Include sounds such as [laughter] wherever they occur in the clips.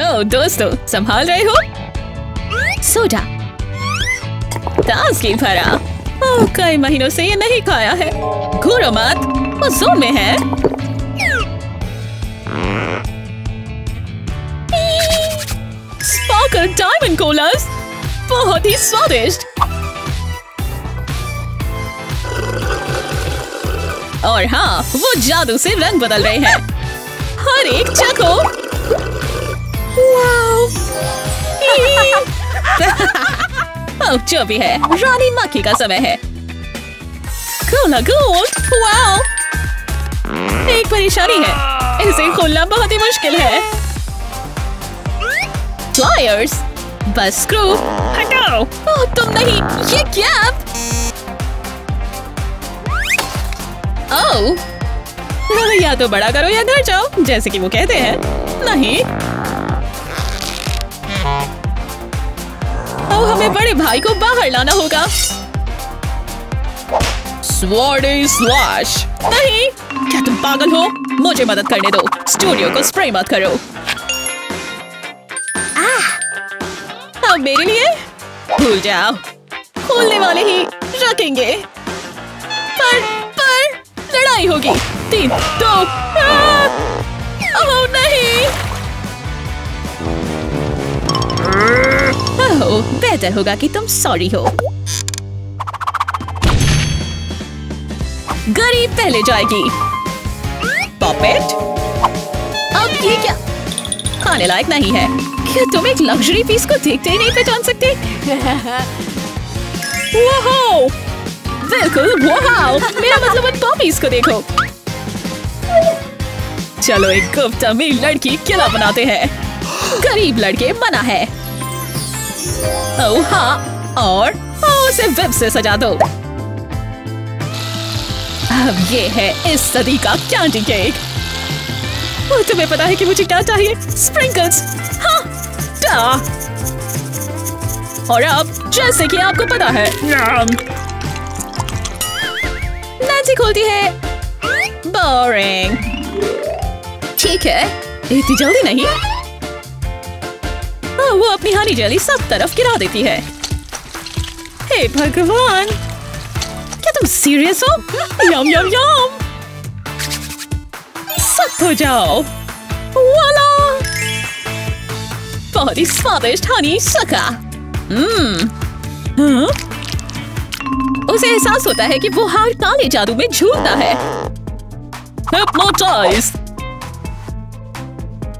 ओ दोस्तों संभाल रहे हो? सोडा। ताजगी भरा। ओ, कई महीनों से ये नहीं खाया है। घूरो मत वो जोन में है। स्पार्कल डायमंड कोलर्स बहुत ही स्वादिष्ट। और हाँ वो जादू से रंग बदल रहे हैं। हर एक वाओ [laughs] जो भी है, रानी मक्खी का समय है। कोला गोल्ड वाओ एक परेशानी है, इसे खोलना बहुत ही मुश्किल है। फ्लायर्स बस स्क्रू हटाओ। ओह तुम नहीं, ये क्या? ओह या तो बड़ा करो या घर जाओ, जैसे कि वो कहते हैं। नहीं। ओह हमें बड़े भाई को बाहर लाना होगा। नहीं, क्या तुम पागल हो? मुझे मदद करने दो। स्टूडियो को स्प्रे मत करो। अब मेरे लिए? भूल जाओ। खोलने वाले ही रखेंगे। पर पर, लड़ाई होगी। तीन, दो ओह, नहीं! बेहतर होगा कि तुम सॉरी हो। गरीब पहले जाएगी। पॉपेट अब ये क्या? खाने लायक नहीं है। क्या तुम एक लग्जरी पीस को देखते ही नहीं पहचान सकते? बिल्कुल मेरा मतलब उन पॉपीज को देखो। चलो एक गुप्त अमीर लड़की किला बनाते हैं। गरीब लड़के मना है। हाँ और ओ, उसे वेब से सजा दो। अब ये है इस सदी का कैंडी केक तुम्हें पता है कि मुझे क्या चाहिए? स्प्रिंकल्स हाँ टा। और अब जैसे कि आपको पता है। नैन्सी खोलती है। बोरिंग ठीक है इतनी जल्दी नहीं? हाँ, वो अपनी हनी जेली सब तरफ़ गिरा देती है। हे भगवान! क्या तुम सीरियस हो? यम यम यम! सख्त हो जाओ। वाला! बहुत ही स्वादिष्ट हनी सका हम्म। हाँ? उसे एहसास होता है कि वो हर काले जादू में झूलता है!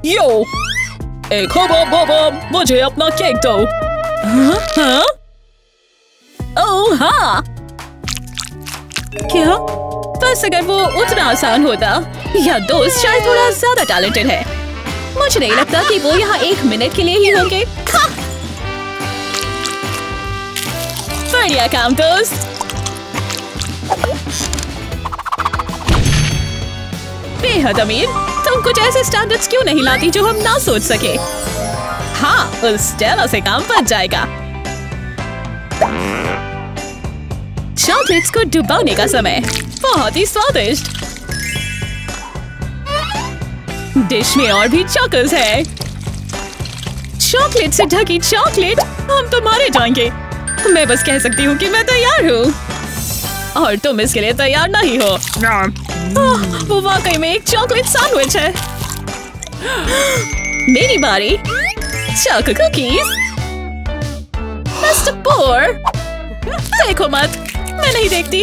यो! एक होबो बोबो मुझे अपना केक दो। हाँ? हाँ? ओह हाँ। क्या? बस अगर वो उतना आसान होता, या दोस्त शायद थोड़ा ज़्यादा टैलेंटेड है। मुझे नहीं लगता कि वो यहाँ एक मिनट के लिए ही होंगे। हाँ। बढ़िया काम, दोस्त। बेहद अमीर। तुम कुछ ऐसे स्टैंडर्ड्स क्यों नहीं लाती जो हम ना सोच सके? हाँ उस से काम बच जाएगा। चॉकलेट्स को डुबाने का समय। बहुत ही स्वादिष्ट। डिश में और भी चॉकल्स है। चॉकलेट से ढकी चॉकलेट हम तो मारे जाएँगे। मैं बस कह सकती हूँ कि मैं तैयार हूँ। और तुम इसके लिए तैयार नहीं हो। ओह, वो वाकई में एक चॉकलेट सैंडविच है। मेरी बारी। चॉको कुकीज मिस्टर पोर देखो मत मैं नहीं देखती।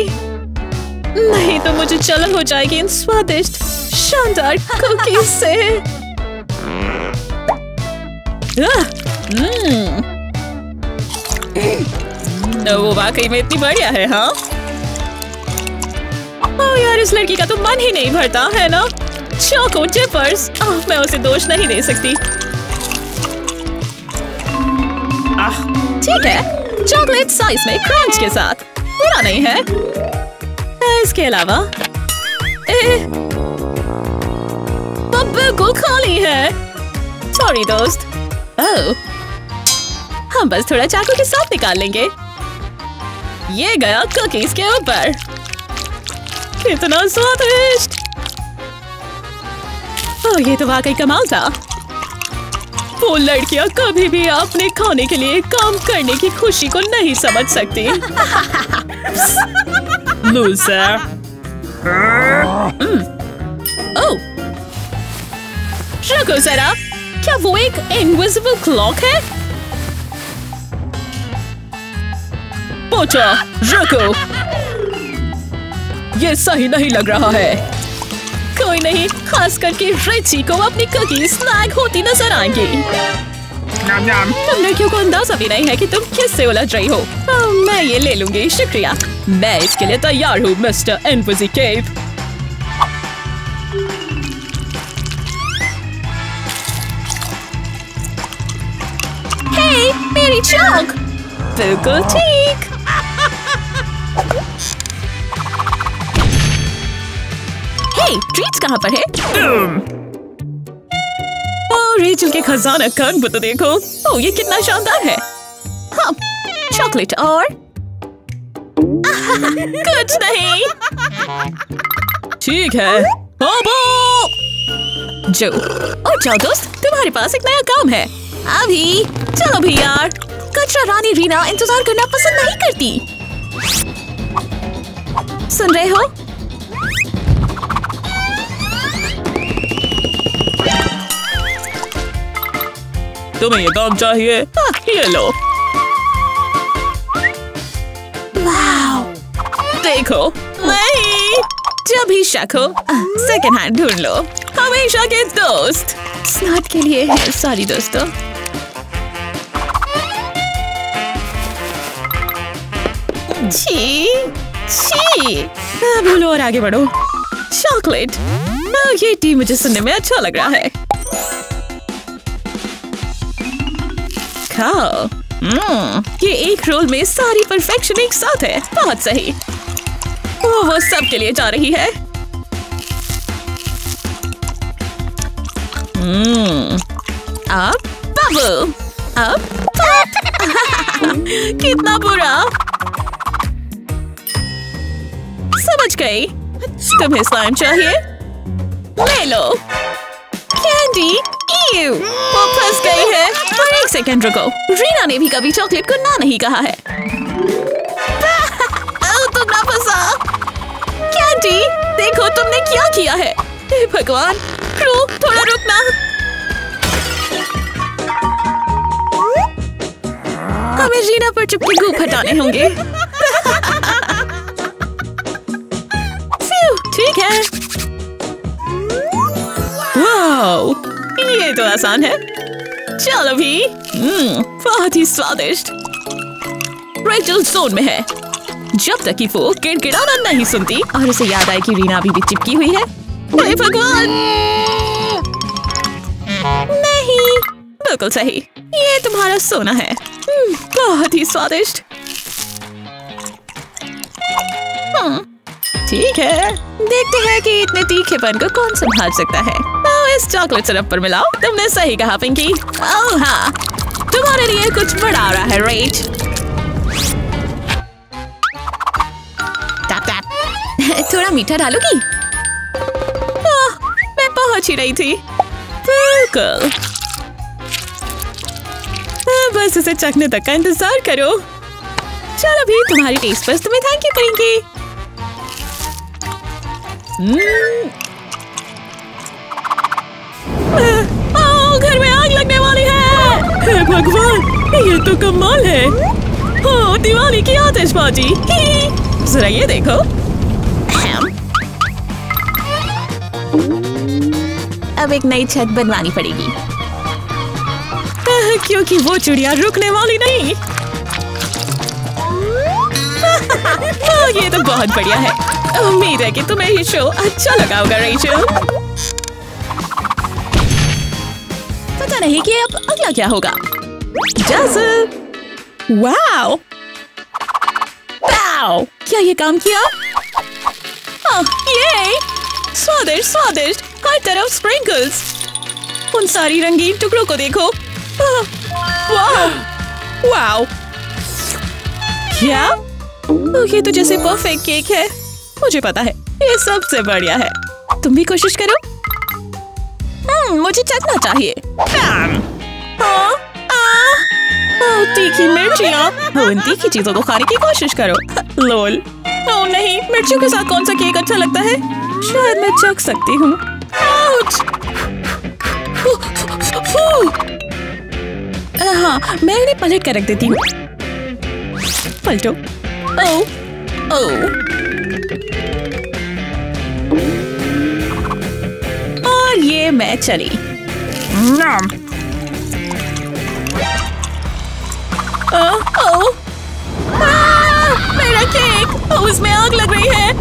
नहीं तो मुझे चलन हो जाएगी इन स्वादिष्ट शानदार कुकीज से। हम्म। वो वाकई में इतनी बढ़िया है हाँ? ओह यार, इस लड़की का तो मन ही नहीं भरता, है ना? चोको चिपर्स मैं उसे दोष नहीं दे सकती। ठीक है। चॉकलेट साइज़ में क्रंच के साथ। बुरा नहीं है। इसके अलावा? वो बिल्कुल खाली है। सॉरी दोस्त। ओह हम बस थोड़ा चाकू के साथ निकाल लेंगे। ये गया कुकीज के ऊपर। कितना स्वादिष्ट। ओह ये तो वाकई कमाल था। वो लड़कियाँ कभी भी अपने खाने के लिए काम करने की खुशी को नहीं समझ सकती। लूजर ओह रुको जरा। क्या वो एक इनविजिबल क्लॉक है? पोचा रुको ये सही नहीं लग रहा है। कोई नहीं खास करके रिची को अपनी कुकी स्नैक होती नज़र आएँगी। तुम लड़कियों को अंदाज़ा भी नहीं है कि तुम किससे उलझ रही हो। आ, मैं ये ले लूँगी शुक्रिया। मैं इसके लिए तैयार हूँ मिस्टर एनविजी केव मेरी चौक। बिल्कुल ठीक। हे ट्रीट्स कहाँ पर है? ओ रेचल के खजाना कान तो देखो। ओ ये कितना शानदार है। हाँ चॉकलेट और? कुछ नहीं। ठीक है। अबो जो। और जाओ दोस्त तुम्हारे पास एक नया काम है। अभी चलो भी यार कचरा रानी रीना इंतज़ार करना पसंद नहीं करती। सुन रहे हो? तुम्हें ये काम चाहिए। हाँ, ये लो। देखो नहीं। जब भी शक हो सेकेंड हैंड ढूंढ लो। हमेशा के दोस्त। स्नाट के लिए सॉरी दोस्तों। छी छी भूलो और आगे बढ़ो। चॉकलेट। ये टी मुझे सुनने में अच्छा लग रहा है। खाओ। mm, ये एक रोल में सारी परफेक्शन एक साथ है। बहुत सही। वो वो सब के लिए जा रही है। mm, अब बबल अब [laughs] कितना बुरा। समझ गई। तुम्हें स्लाइम चाहिए? ले लो। कैंडी यू वो फंस गई है पर एक सेकंड रुको रीना ने भी कभी चॉकलेट को ना नहीं कहा है। [laughs] तुम ना फंसा। कैंडी देखो तुमने क्या किया है? भगवान रू थोड़ा रुकना हमें रीना पर चुपके गूप हटाने होंगे। [laughs] ठीक है। आसान है। चलो भी। हम्म, बहुत ही स्वादिष्ट। रेचल जोन में है। जब तक कि वो गिड़गिड़ाना नहीं सुनती और उसे याद आए कि रीना अभी भी चिपकी हुई है। भगवान! नहीं। बिल्कुल सही। ये तुम्हारा सोना है। हम्म, बहुत ही स्वादिष्ट। हम्म, ठीक है। देखते हैं कि इतने तीखेपन को कौन संभाल सकता है। इस चॉकलेट सिरप पर मिलाओ। तुमने सही कहा पिंकी। ओह हाँ। तुम्हारे लिए कुछ बड़ा रहा है रेट टैप टैप। [laughs] थोड़ा मीठा डालोगी? मैं पहुँच ही रही थी। बिल्कुल। हाँ, बस उसे चखने तक का इंतज़ार करो। चलो भी तुम्हारी टेस्ट पर तुम्हें थैंक यू करेंगे हम्म। आओ, घर में आग लगने वाली है। हे भगवान ये तो कमाल है। हो दिवाली की आतिशबाजी। ही, ही। जरा ये देखो। अब एक नई छत बनवानी पड़ेगी। क्योंकि वो चिड़िया रुकने वाली नहीं। ये तो बहुत बढ़िया है। उम्मीद है कि तुम्हें ये शो अच्छा लगा होगा रेचल। पता नहीं कि अब अगला क्या होगा। वाओ! क्या ये काम किया? हाँ, ये! स्वादिष्ट स्वादिष्ट! हर तरफ़ स्प्रिंकल्स उन सारी रंगीन टुकड़ों को देखो। वाओ! वाओ! क्या? ये तो जैसे परफेक्ट केक है। मुझे पता है ये सबसे बढ़िया है। तुम भी कोशिश करो। हम्म, मुझे चखना चाहिए। हाँ? ओ, तीखी मिर्चियाँ। हाँ, उन तीखी चीज़ों को खाने की कोशिश करो। लोल। ओ नहीं मिर्चियों के साथ कौन सा केक अच्छा लगता है? शायद मैं चख सकती हूँ। हाँ मैं इन्हें पलट कर रख देती हूँ। पलटो। ओ ओ। और ये मैं चली। ओ, ओ, मेरा केक। उसमें आग लग रही है।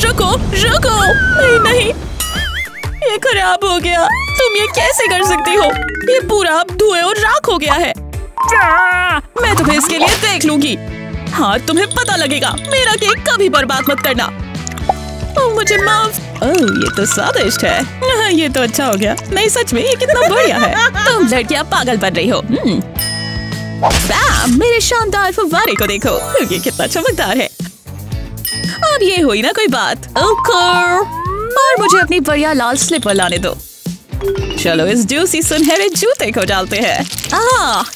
रुको रुको। नहीं नहीं। ये खराब हो गया। तुम ये कैसे कर सकती हो? ये पूरा धुएँ और राख हो गया है। मैं तुम्हें इसके लिए देख लूँगी। हाँ तुम्हें पता लगेगा। मेरा केक कभी बर्बाद मत करना। ओ, मुझे माफ़ ओह ये तो स्वादिष्ट है। हाँ, ये तो अच्छा हो गया। नहीं सच में ये कितना बढ़िया है। तुम लड़कियाँ पागल बन रही हो। हम्म। मेरे शानदार फव्वारे को देखो। ये कितना चमकदार है। अब ये हुई ना कोई बात। और मुझे अपनी बढ़िया लाल स्लीपर लाने दो। चलो इस जूसी सुनहरे जूते को डालते हैं।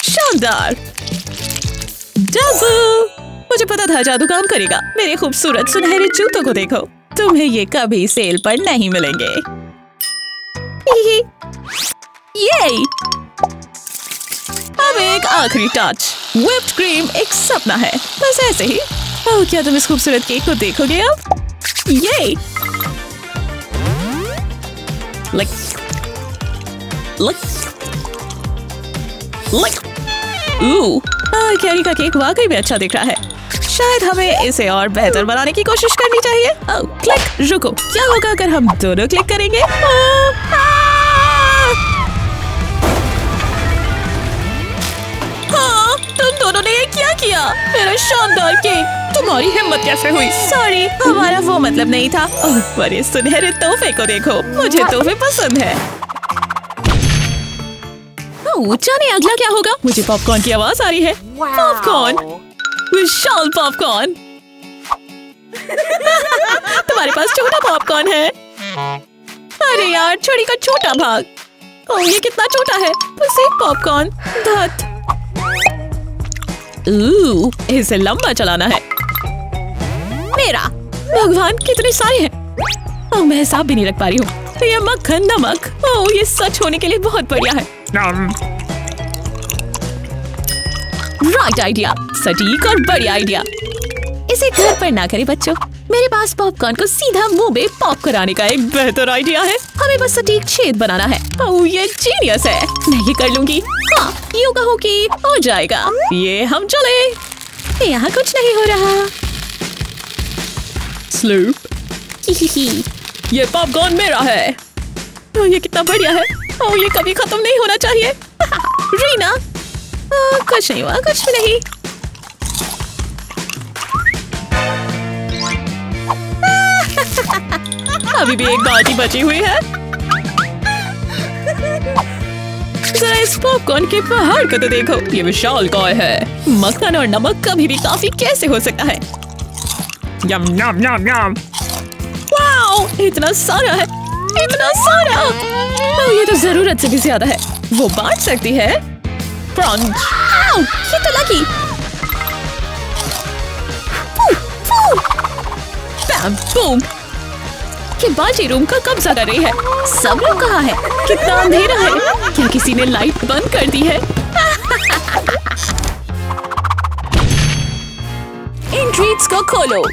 शानदार। मुझे पता था जादू काम करेगा। मेरे खूबसूरत सुनहरे जूतों को देखो। तुम्हें ये कभी सेल पर नहीं मिलेंगे ये अब एक आखिरी टच whipped क्रीम एक सपना है बस ऐसे ही ओह क्या तुम इस खूबसूरत केक को देखोगे अब ये Lick. Lick. Lick. Ooh. कैरी का केक वाकई में अच्छा दिख रहा है शायद हमें इसे और बेहतर बनाने की कोशिश करनी चाहिए। Oh, क्लिक रुको। क्या होगा अगर हम दोनों क्लिक करेंगे? हाँ, तुम दोनों ने ये क्या किया? मेरा शानदार केक तुम्हारी हिम्मत कैसे हुई? सॉरी हमारा वो मतलब नहीं था। ओह, पर इस सुनहरे तोहफे को देखो। मुझे तोहफे पसंद है। ओह, जाने अगला क्या होगा? मुझे पॉपकॉर्न की आवाज़ आ रही है। पॉपकॉर्न विशाल पॉपकॉर्न तुम्हारे पास छोटा पॉपकॉर्न है। अरे यार छड़ी का छोटा भाग। ओह ये कितना छोटा है। बस एक पॉपकॉर्न धत। इसे लंबा चलाना है। मेरा भगवान कितने सारे हैं। ओह मैं हिसाब भी नहीं रख पा रही हूँ। ये मक्खन नमक। ओह ये सच होने के लिए बहुत बढ़िया है। राइट आइडिया सटीक और बढ़िया आइडिया इसे घर पर ना करें बच्चों। मेरे पास पॉपकॉर्न को सीधा मुँह में पॉप कराने का एक बेहतर आइडिया है। हमें बस सटीक छेद बनाना है। ये जीनियस है। मैं ये कर लूँगी। हाँ यूँ कहो कि हो जाएगा। ये हम चले। यहाँ कुछ नहीं हो रहा। स्लूप [laughs] ये पॉपकॉर्न मेरा है। ओह ये कितना बढ़िया है। ओह ये कभी खत्म नहीं होना चाहिए। [laughs] रीना आ, कुछ नहीं हुआ कुछ भी नहीं। अभी भी एक बाल्टी बची हुई है। जरा इस पॉपकॉर्न के पहाड़ को तो देखो ये विशाल कॉय है। मक्खन और नमक कभी भी काफ़ी कैसे हो सकता है? यम यम यम यम वाओ इतना सारा है इतना सारा। ओ, ये तो ज़रूरत से भी ज़्यादा है। वो बांट सकती है। ये तो लगी बैम, ये बाजी रूम का कब्जा कर रही है। सब लोग कहाँ है? कितना अंधेरा है। क्या किसी ने लाइट बंद कर दी है? इन ट्रीट्स को खोलो।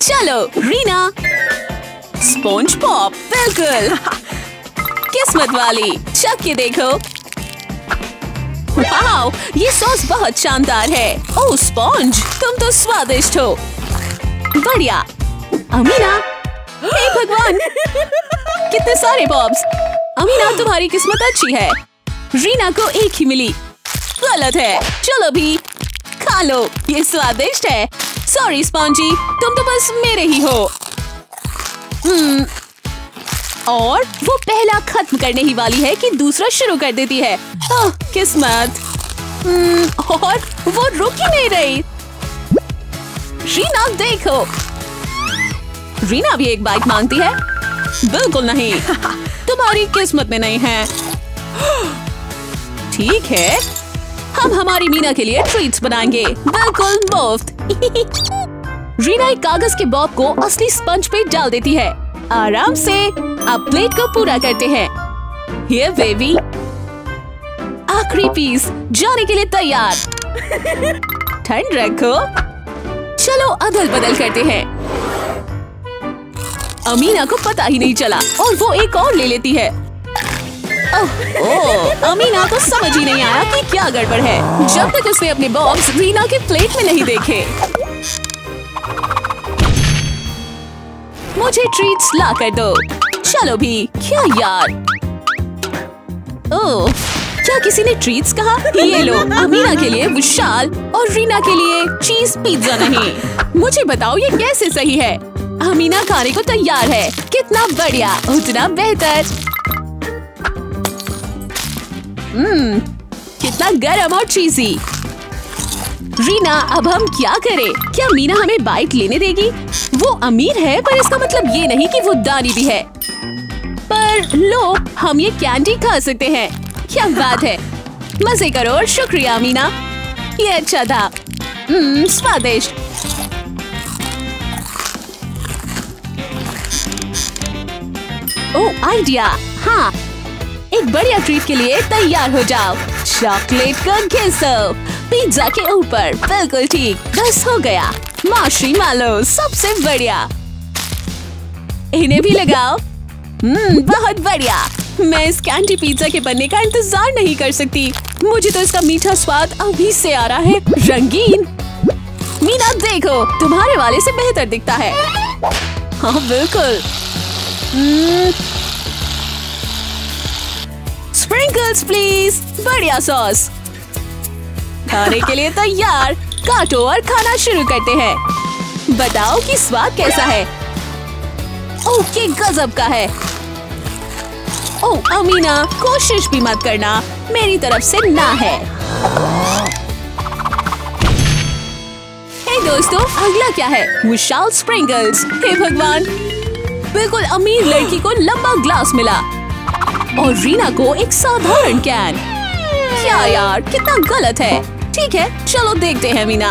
चलो रीना। स्पॉन्ज पॉप बिल्कुल। किस्मत वाली चख के देखो। वाओ ये सॉस बहुत शानदार है। ओह स्पॉन्ज तुम तो स्वादिष्ट हो। बढ़िया। अमीना? हे भगवान! कितने सारे बॉब्स अमीना तुम्हारी किस्मत अच्छी है। रीना को एक ही मिली। गलत है। चलो भी। खा लो। ये स्वादिष्ट है। सॉरी स्पॉन्जी तुम तो बस मेरे ही हो। हम्म। और वो पहला खत्म करने ही वाली है कि दूसरा शुरू कर देती है। ओह, किस्मत। हम्म, और वो रुक ही नहीं रही। रीना देखो। रीना भी एक बाइक मांगती है। बिल्कुल नहीं। तुम्हारी किस्मत में नहीं है। ठीक है। हम हमारी मीना के लिए ट्रीट्स बनाएँगे। बिल्कुल मुफ़्त। रीना एक कागज़ के बॉब को असली स्पंज पे डाल देती है। आराम से अब प्लेट को पूरा करते हैं। ये बेबी आखिरी पीस जाने के लिए तैयार। ठंड रखो। चलो अदल बदल करते हैं। अमीना को पता ही नहीं चला और वो एक और ले लेती है। ओह, ओह, अमीना को समझ ही नहीं आया कि क्या गड़बड़ है। जब तक उसने अपने बॉक्स रीना के प्लेट में नहीं देखे। मुझे ट्रीट्स ला कर दो। चलो भी क्या यार? ओह क्या किसी ने ट्रीट्स कहा? ये लो अमीना के लिए विशाल और रीना के लिए चीज़ पिज्जा नहीं। मुझे बताओ ये कैसे सही है? अमीना खाने को तैयार है। कितना बढ़िया उतना बेहतर। हम्म कितना गर्म और चीजी रीना अब हम क्या करें? क्या मीना हमें बाइट लेने देगी? वो अमीर है पर इसका मतलब ये नहीं कि वो दानी भी है। पर लो हम ये कैंडी खा सकते हैं। क्या बात है। मज़े करो और शुक्रिया मीना। ये अच्छा था। हम्म, स्वादिष्ट। ओह आइडिया हाँ एक बढ़िया ट्रीट के लिए तैयार हो जाओ। चॉकलेट का घिसो पिज्जा के ऊपर. बिल्कुल ठीक, बस हो गया। माशी मालो सबसे बढ़िया। इन्हें भी लगाओ। हम्म बहुत बढ़िया। मैं इस कैंडी पिज्जा के बनने का इंतज़ार नहीं कर सकती। मुझे तो इसका मीठा स्वाद अभी से आ रहा है। रंगीन। मीना, देखो, तुम्हारे वाले से बेहतर दिखता है। हाँ बिल्कुल। स्प्रिंकल्स प्लीज़ बढ़िया सॉस खाने के लिए तैयार काटो और खाना शुरू करते हैं। बताओ कि स्वाद कैसा है। ओके गजब का है। ओ अमीना, कोशिश भी मत करना। मेरी तरफ़ से ना है। दोस्तों, अगला क्या है? विशाल स्प्रिंगल्स हे भगवान। बिल्कुल अमीर लड़की को लंबा ग्लास मिला। और रीना को एक साधारण कैन। क्या यार कितना गलत है। ठीक है चलो देखते हैं मीना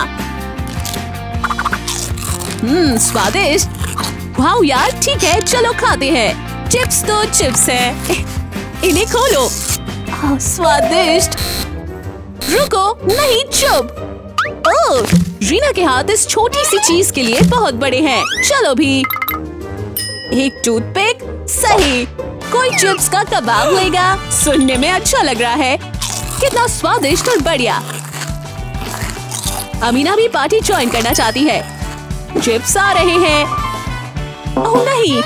हम्म स्वादिष्ट। वाह यार ठीक है चलो खाते हैं। चिप्स तो चिप्स है। इन्हें खोलो। हाँ, स्वादिष्ट। रुको नहीं चुप। ओह रीना के हाथ इस छोटी सी चीज़ के लिए बहुत बड़े हैं। चलो भी। एक टूथपिक? सही। कोई चिप्स का कबाब लेगा? सुनने में अच्छा लग रहा है। कितना स्वादिष्ट और बढ़िया। अमीना भी पार्टी ज्वाइन करना चाहती है। चिप्स आ रहे हैं। ओह नहीं।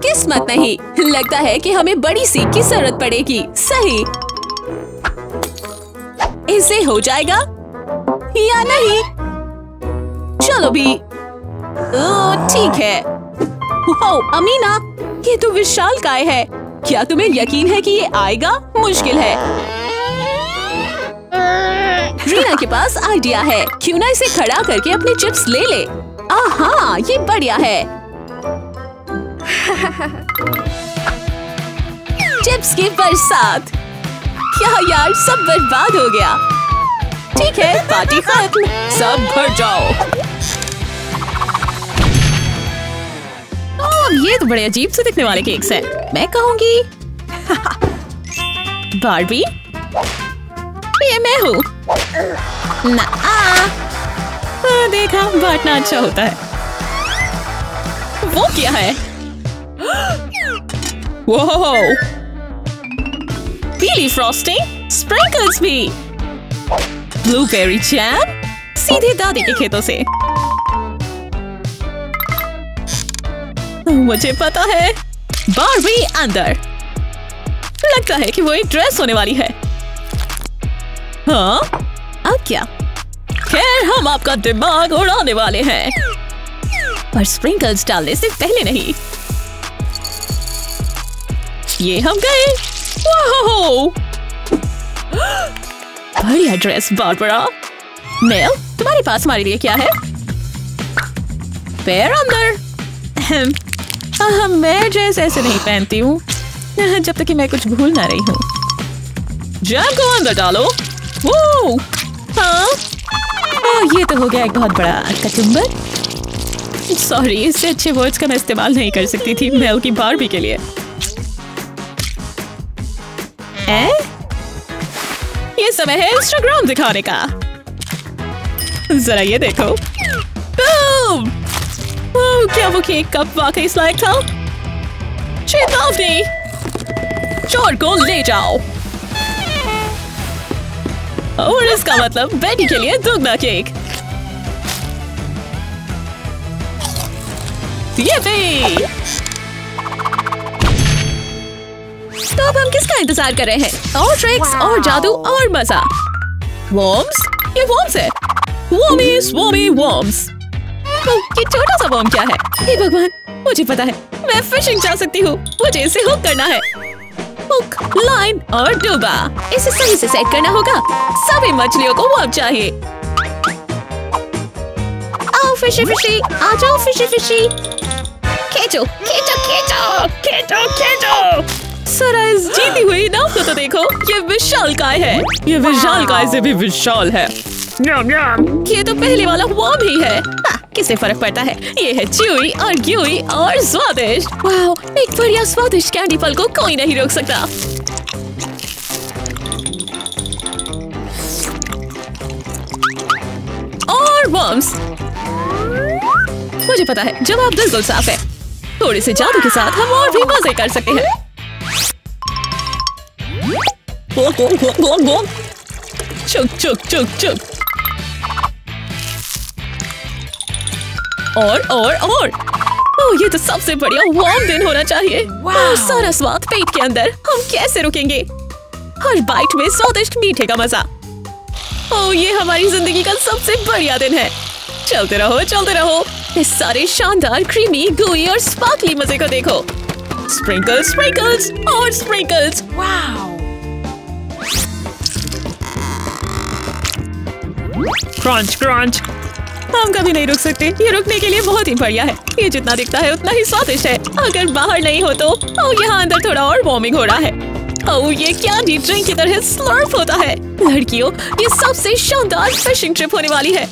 किस्मत नहीं। लगता है कि हमें बड़ी सीख की ज़रूरत पड़ेगी। सही। इसे हो जाएगा? या नहीं? चलो भी। ओ, ठीक है। अमीना ये तो विशाल काय है। क्या तुम्हें यकीन है कि ये आएगा? मुश्किल है। रीना के पास आइडिया है। क्यों ना इसे खड़ा करके अपने चिप्स ले ले। आहा, ये बढ़िया है। चिप्स की बरसात। क्या यार, सब बर्बाद हो गया। ठीक है, पार्टी खत्म। सब घर जाओ। अब ये तो बड़े अजीब से दिखने वाले केक्स हैं। मैं कहूँगी बारबी [laughs] ये मैं हूँ। ना आ, देखा बांटना अच्छा होता है। वो क्या है? वो पीली फ्रॉस्टिंग स्प्रिंकल्स भी। ब्लूबेरी जैम सीधे दादी के खेतों से। मुझे पता है। बारबी अंदर। लगता है कि वो एक ड्रेस होने वाली है। हाँ? अब क्या? खैर, हम आपका दिमाग उड़ाने वाले हैं। पर स्प्रिंकल्स डालने से पहले नहीं। ये हम गए। बढ़िया ड्रेस बार बारबरा मेल तुम्हारे पास हमारे लिए क्या है? पैर अंदर। हाँ मैं ड्रेस ऐसे नहीं पहनती हूँ। जब तक कि मैं कुछ भूल ना रही हूँ। जैम को अंदर डालो वो हाँ। ओह, ये तो हो गया एक बहुत बड़ा कचुम्बर सॉरी इससे अच्छे वर्ड्स का मैं इस्तेमाल नहीं कर सकती थी मैं की बारबी के लिए। ए? ये समय है इंस्टाग्राम दिखाने का। जरा ये देखो। बूम! ओह, क्या वो केक कप वाकई लायक था? चेतावनी चोर को ले जाओ। और इसका मतलब बेटी के लिए दुगना केक ये भी। तो अब हम किसका इंतज़ार कर रहे हैं? और ट्रिक्स और जादू और मज़ा। वॉर्म्स ये वॉर्म्स है। वॉर्मीस वॉर्मी वॉर्म्स ये छोटा सा वॉर्म क्या है? हे भगवान मुझे पता है मैं फिशिंग जा सकती हूँ। मुझे इसे हुक करना है। हुक लाइन और डूबा। इसे सही से सेट करना होगा। सभी मछलियों को वॉर्म चाहिए। आओ फिशी फिशी आ जाओ फिशी फिशी खेचो खेचो खेचो। खींचो खींचो। सराइस जीती हुई नाव को तो देखो ये विशाल काय है। ये विशाल काय से भी विशाल है। Yum yum. ये तो पहले वाला वॉर्म ही है। हाँ, किसे फ़र्क पड़ता है? ये है च्यूई और ग्यूई और स्वादिष्ट। वाओ, एक बढ़िया स्वादिष्ट कैंडी फल को कोई नहीं रोक सकता। और वर्म्स मुझे पता है, जवाब बिल्कुल साफ़ है। थोड़े से जादू के साथ हम और भी मज़े कर सकते हैं। चुक चुक चुक चुक। और और और। ओह ये तो सबसे बढ़िया वार्म दिन होना चाहिए। सारा स्वाद पेट के अंदर। हम कैसे रुकेंगे? हर बाइट में स्वादिष्ट मीठे का मज़ा। ओह ये हमारी ज़िंदगी का सबसे बढ़िया दिन है। चलते रहो चलते रहो। इस सारे शानदार क्रीमी गुई और स्पार्कली मज़े को देखो। स्प्रिंकल्स स्प्रिंकल्स और स्प्रिंकल्स Crunch crunch. हम कभी नहीं रुक सकते। ये रुकने के लिए बहुत ही बढ़िया है। ये जितना दिखता है उतना ही स्वादिष्ट है। अगर बाहर नहीं हो तो यहाँ अंदर थोड़ा और वार्मिंग हो रहा है। ओ ये क्या डीप ड्रिंक की तरह स्लर्प होता है। लड़कियों ये सबसे शानदार फिशिंग ट्रिप होने वाली है।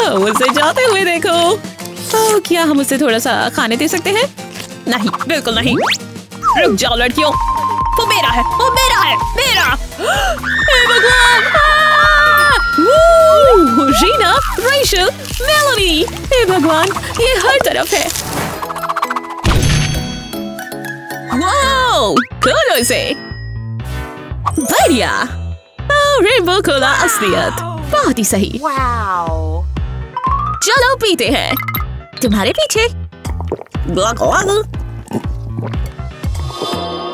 ओ, उसे जाते हुए देखो। ओ, क्या हम उसे थोड़ा सा खाने दे सकते हैं? नहीं बिल्कुल नहीं। रुक जाओ लड़कियों। वो मेरा है वो मेरा है मेरा। हे भगवान आ! वू! रीना रेशल मेलोडी हे भगवान ये हर तरफ़ है। वाओ खोलो इसे। बढ़िया। रेनबो खोला असलियत। बहुत ही सही। चलो पीते हैं। तुम्हारे पीछे।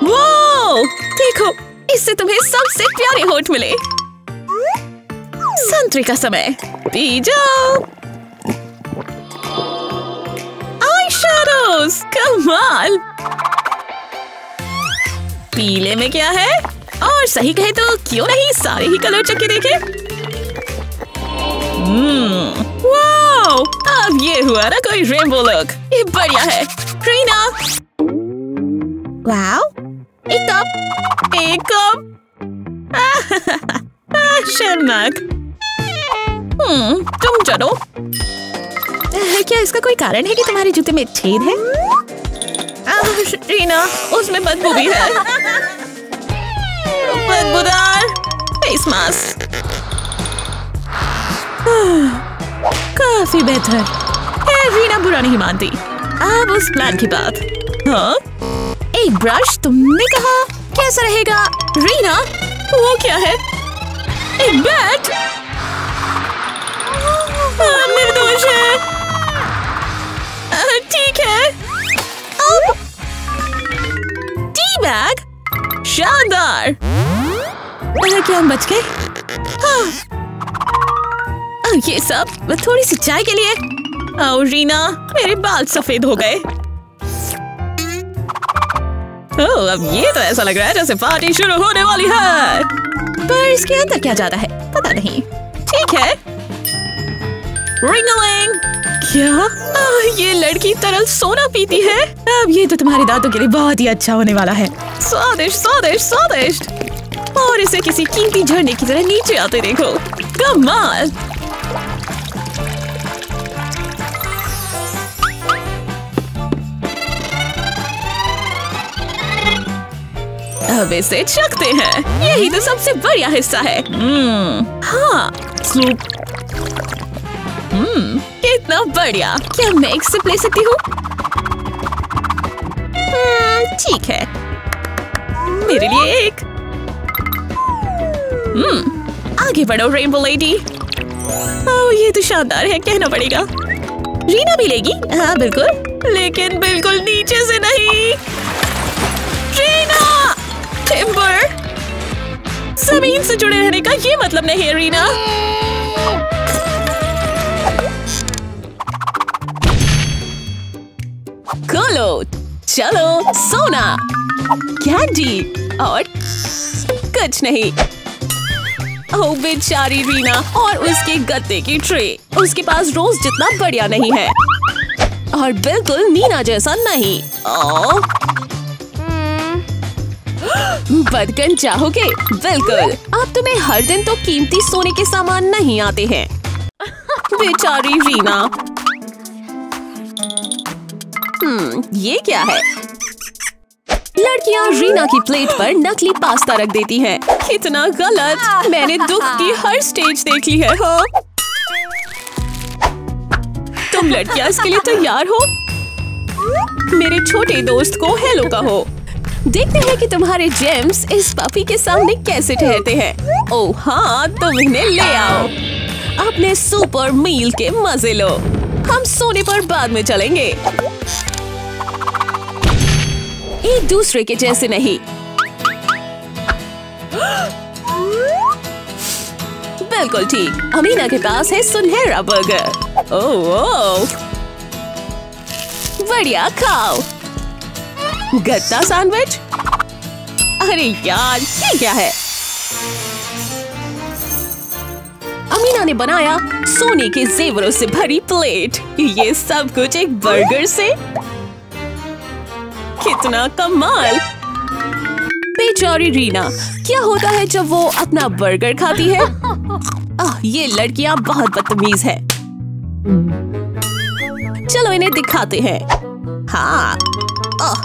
वो देखो इससे तुम्हें सबसे प्यारे होठ मिले। संतरे का समय। पी जाओ आई कमाल। पीले में क्या है? और सही कहे तो क्यों नहीं सारे ही कलर चक्के देखे? हम्म वाओ, अब ये हुआ ना कोई रेनबो लुक। ये बढ़िया है। क्रीना वाओ, एक कप एक कप। [laughs] शर्मनाक हम्म तुम चलो। क्या इसका कोई कारण है कि तुम्हारे जूते में छेद है? रीना उसमें बदबू भी है। बदबूदार फेस मास्क काफ़ी बेहतर। है रीना बुरा नहीं मानती। अब उस प्लान की बात। हाँ? एक ब्रश तुमने कहा। कैसा रहेगा? रीना? वो क्या है? एक बैट बैग? शानदार। हाँ, क्या हम बच गए? हाँ। ये सब थोड़ी सी चाय के लिए। और रीना मेरे बाल सफ़ेद हो गए। ओह अब ये तो ऐसा लग रहा है जैसे पार्टी शुरू होने वाली है। पर इसके अंदर क्या जाता है? पता नहीं। ठीक है। रिंगलिंग क्या? आह, ये लड़की तरल सोना पीती है। अब ये तो तुम्हारे दांतों के लिए बहुत ही अच्छा होने वाला है। स्वादिष्ट स्वादिष्ट स्वादिष्ट। और इसे किसी कीमती झरने की तरह नीचे आते देखो। कमाल! अब इसे चखते हैं। यही तो सबसे बढ़िया हिस्सा है। हम्म, हाँ सूप हम्म कितना बढ़िया। क्या मैं एक सिप ले सकती हूँ हम्म, ठीक है। मेरे लिए एक। हम्म आगे बढ़ो रेनबो लेडी ओह ये तो शानदार है कहना पड़ेगा। रीना भी लेगी? हाँ बिल्कुल। लेकिन बिल्कुल नीचे से नहीं। रीना! टिम्बर ज़मीन से जुड़े रहने का ये मतलब नहीं है रीना। खोलो चलो, सोना। कैंडी और कुछ नहीं। ओ, बेचारी रीना और उसके गत्ते की ट्रे। उसके पास रोज जितना बढ़िया नहीं है। और बिल्कुल नीना जैसा नहीं। ओ बदकन चाहोगे? बिल्कुल। अब तुम्हें हर दिन तो कीमती सोने के सामान नहीं आते हैं। बेचारी रीना। ये क्या है? लड़कियाँ रीना की प्लेट पर नकली पास्ता रख देती हैं। कितना गलत। मैंने दुख की हर स्टेज देख है हाँ। तुम लड़कियाँ इसके लिए तैयार हो? मेरे छोटे दोस्त को हेलो कहो। देखते हैं कि तुम्हारे जेम्स इस पपी के सामने कैसे ठहरते हैं। ओह हाँ तुम इन्हें ले आओ। अपने सुपर मील के मज़े लो। हम सोने पर बाद में चलेंगे। एक दूसरे के जैसे नहीं। बिल्कुल ठीक। अमीना के पास है सुनहरा बर्गर ओह ओह बढ़िया, खाओ। गत्ता सैंडविच अरे यार, ये क्या है? अमीना ने बनाया सोने के जेवरों से भरी प्लेट ये सब कुछ एक बर्गर से? कितना कमाल। बेचारी रीना क्या होता है जब वो अपना बर्गर खाती है? [laughs] आह, ये लड़कियाँ बहुत बदतमीज है। चलो इन्हें दिखाते हैं। हाँ। आह,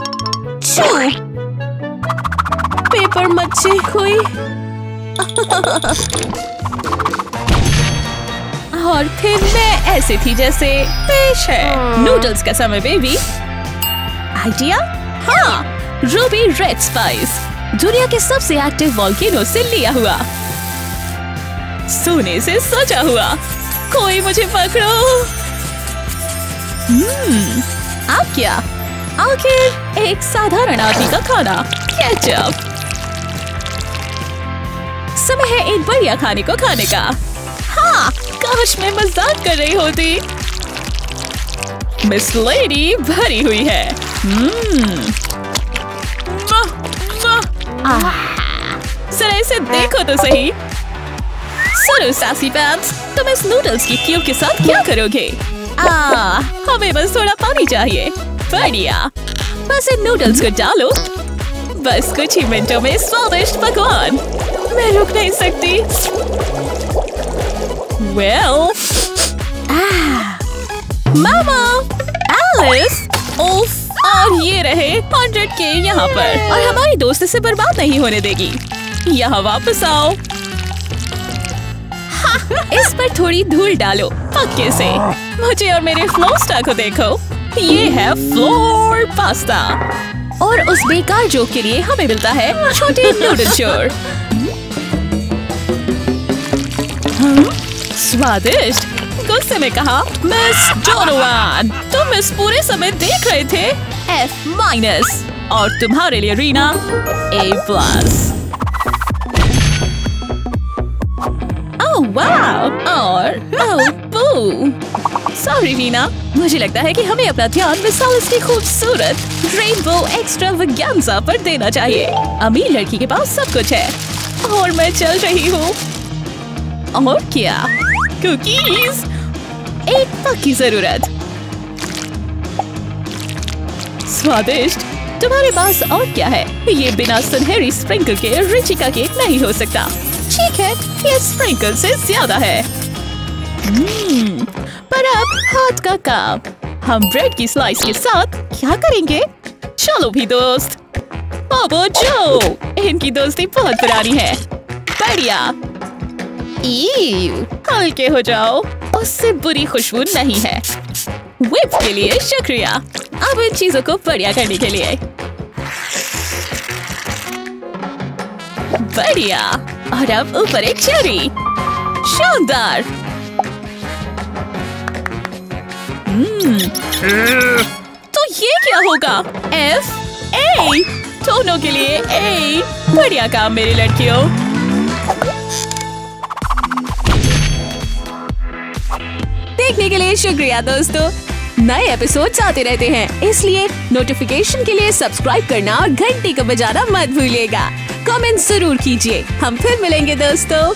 पेपर मच्छी हुई [laughs] और फिर मैं ऐसे थी जैसे पेश है। नूडल्स का समय बेबी आइडिया? हाँ रूबी रेड स्पाइस दुनिया के सबसे एक्टिव वॉल्केनो से लिया हुआ। सोने से सजा हुआ। कोई मुझे पकड़ो। हम्म आप क्या? आखिर एक साधारण आदमी का खाना केचप समय है एक बढ़िया खाने को खाने का। हाँ काश मैं मज़ाक कर रही होती। मिस लेडी भरी हुई है। आह, जरा इसे देखो तो सही। सुनो सासी पैंट्स तुम इस नूडल्स की क्यूब के साथ क्या करोगे? आ, हमें बस थोड़ा पानी चाहिए। बढ़िया। बस इन नूडल्स को डालो। बस कुछ ही मिनटों में स्वादिष्ट पकवान। मैं रुक नहीं सकती। वेल मामा एलिस उफ। और ये रहे हंड्रेड के यहाँ पर। और हमारी दोस्त इसे बर्बाद नहीं होने देगी। यहाँ वापस आओ। इस पर थोड़ी धूल डालो पक्के से। मुझे और मेरे फ्लोस्टा को देखो। ये है फ्लोर पास्ता और उस बेकार जोक के लिए हमें मिलता है छोटे नूडल चोर हम्म, स्वादिष्ट। गुस्से में कहा मिस डोनोवान तुम इस पूरे समय देख रहे थे? एफ़ माइनस और तुम्हारे लिए, रीना ए प्लस ओह और सॉरी रीना. मुझे लगता है कि हमें अपना ध्यान मिसाइल्स की खूबसूरत रेनबो एक्स्ट्रा विज्ञानसा पर देना चाहिए। अमीर लड़की के पास सब कुछ है। और मैं चल रही हूँ। और क्या? कुकीज एक पक्की ज़रूरत। स्वादिष्ट। तुम्हारे पास और क्या है? ये बिना सुनहरी स्प्रिंकल के रिची का केक नहीं हो सकता। ठीक है ये स्प्रिंकल से ज़्यादा है। हम्म, पर अब हाथ का काम। हम ब्रेड की स्लाइस के साथ क्या करेंगे? चलो भी दोस्त। अब जो इनकी दोस्ती बहुत पुरानी है। बढ़िया। हल्के हो जाओ। उससे बुरी खुशबू नहीं है। विप के लिए शुक्रिया। अब इन चीज़ों को बढ़िया करने के लिए। बढ़िया। और अब ऊपर एक चेरी। शानदार। हम्म, तो ये क्या होगा? एफ़ ए दोनों के लिए ए बढ़िया काम मेरी लड़कियों। देखने के लिए शुक्रिया दोस्तों। नए एपिसोड आते रहते हैं। इसलिए नोटिफिकेशन के लिए सब्सक्राइब करना और घंटी को बजाना मत भूलिएगा। कमेंट ज़रूर कीजिए। हम फिर मिलेंगे दोस्तों।